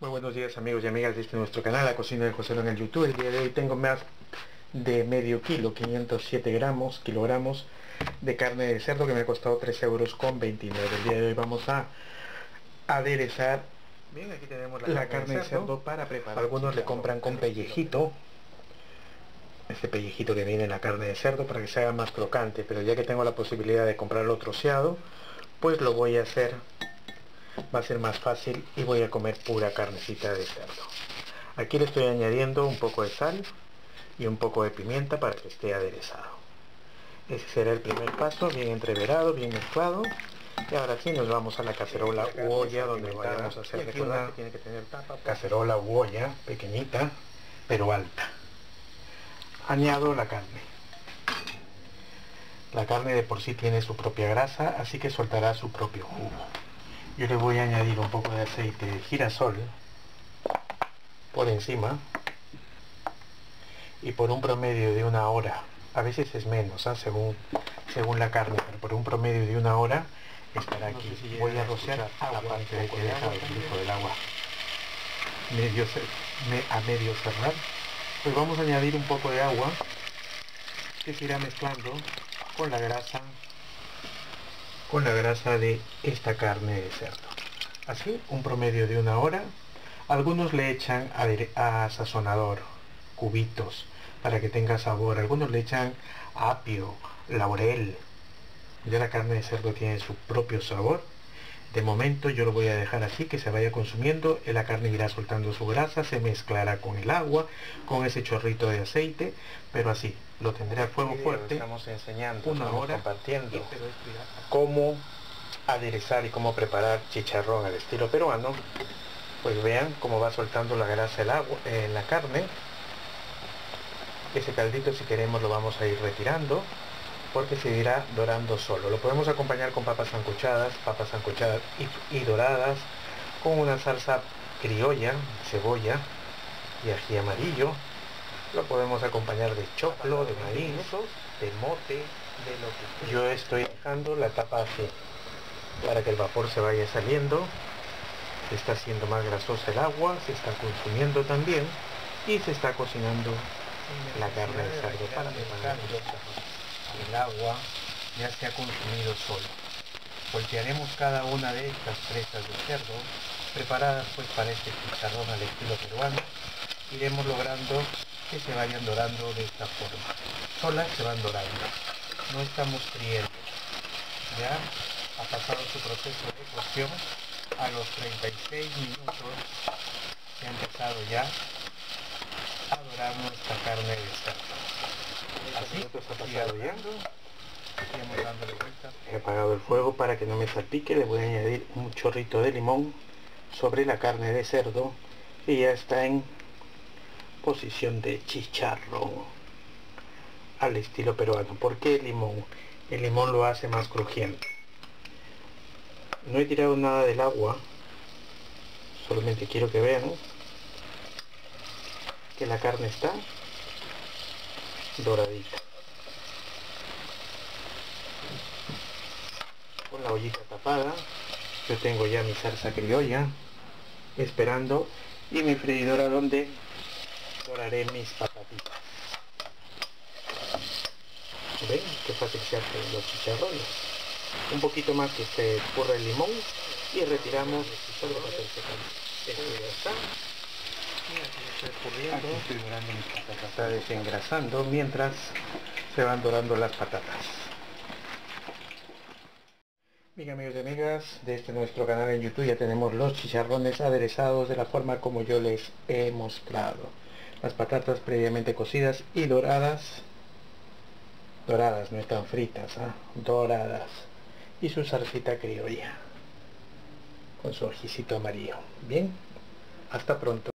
Muy buenos días amigos y amigas de este nuestro canal, La Cocina de José en el YouTube. El día de hoy tengo más de medio kilo, 507 gramos, kilogramos de carne de cerdo que me ha costado 3 euros con 29. El día de hoy vamos a aderezar Bien, aquí tenemos la, carne, de, cerdo. para preparar. Algunos le compran con pellejito, este pellejito que viene en la carne de cerdo para que se haga más crocante, pero ya que tengo la posibilidad de comprarlo troceado, pues lo voy a hacer va a ser más fácil y voy a comer pura carnecita de cerdo. Aquí le estoy añadiendo un poco de sal y un poco de pimienta para que esté aderezado. Ese será el primer paso bien entreverado bien mezclado. Y ahora sí nos vamos a la cacerola u olla donde vamos a hacer que tiene que tener tapa cacerola u olla pequeñita pero alta. Añado la carne. La carne de por sí tiene su propia grasa así que soltará su propio jugo yo le voy a añadir un poco de aceite de girasol por encima y por un promedio de una hora. A veces es menos ¿ah? según según la carne pero por un promedio de una hora estará aquí voy a rociar a la parte de que el del agua medio, a medio cerrar. Pues vamos a añadir un poco de agua que se irá mezclando con la grasa con la grasa de esta carne de cerdo. Así, un promedio de una hora. Algunos le echan a, sazonador, cubitos, para que tenga sabor. Algunos le echan apio, laurel. Ya la carne de cerdo tiene su propio sabor. De momento yo lo voy a dejar así, que se vaya consumiendo, la carne irá soltando su grasa, se mezclará con el agua, con ese chorrito de aceite, pero así, lo tendré a fuego fuerte. Estamos enseñando, una hora, compartiendo cómo aderezar y cómo preparar chicharrón al estilo peruano. Pues vean cómo va soltando la grasa el agua, en la carne. Ese caldito si queremos lo vamos a ir retirando porque se irá dorando solo. Lo podemos acompañar con papas sancochadas, papas sancochadas y, doradas, con una salsa criolla, cebolla y ají amarillo. Lo podemos acompañar de choclo, de maíz, de mote, de lo que Yo estoy dejando la tapa así, para que el vapor se vaya saliendo. Se está haciendo más grasosa el agua, se está consumiendo también y se está cocinando la carne de cerdo para preparar el agua ya se ha consumido solo. Voltearemos cada una de estas presas de cerdo, preparadas pues para este chicharrón al estilo peruano. Iremos logrando que se vayan dorando de esta forma. Solas se van dorando. No estamos friendo. Ya ha pasado su proceso de cocción. A los 36 minutos se ha empezado ya a dorar nuestra carne de cerdo. He apagado el fuego para que no me salpique. Le voy a añadir un chorrito de limón sobre la carne de cerdo y ya está en posición de chicharrón al estilo peruano. ¿Por qué el limón? El limón lo hace más crujiente. No he tirado nada del agua, solamente quiero que vean que la carne está doradita. Con la ollita tapada yo tengo ya mi salsa criolla esperando y mi freidora donde doraré mis patatitas. Ven qué fácil se hacen los chicharrones. Un poquito más que se escurra el limón y retiramos. Solo para esto ya está está desengrasando mientras se van dorando las patatas. Bien amigos y amigas de este nuestro canal en YouTube ya tenemos los chicharrones aderezados de la forma como yo les he mostrado. Las patatas previamente cocidas y doradas. Doradas, no están fritas, ¿ah? doradas. Y su salsita criolla. Con su ojicito amarillo. Bien, hasta pronto.